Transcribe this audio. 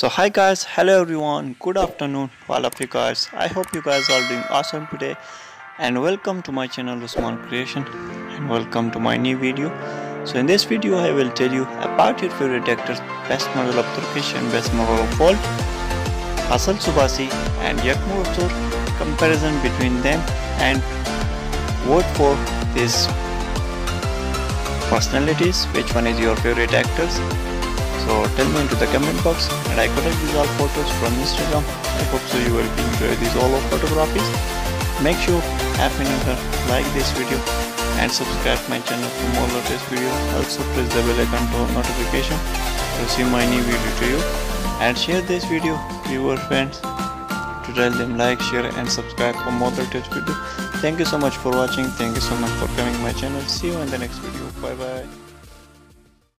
So hi guys, hello everyone, good afternoon all of you guys. I hope you guys are doing awesome today. And welcome to my channel Usman Creation. And welcome to my new video. So in this video I will tell you about your favorite actors, best model of Turkish and best model of world, Hazal Subasi and Yagmur Tur, comparison between them and vote for these personalities, which one is your favorite actors so tell me into the comment box and I collect these all photos from Instagram. I hope so you will enjoy these all of photographies. Make sure happy new like this video and subscribe my channel for more latest videos. Also press the bell icon for notification to see my new video to you. And share this video to your friends to tell them like, share and subscribe for more latest video Thank you so much for watching. Thank you so much for coming my channel. See you in the next video. Bye bye.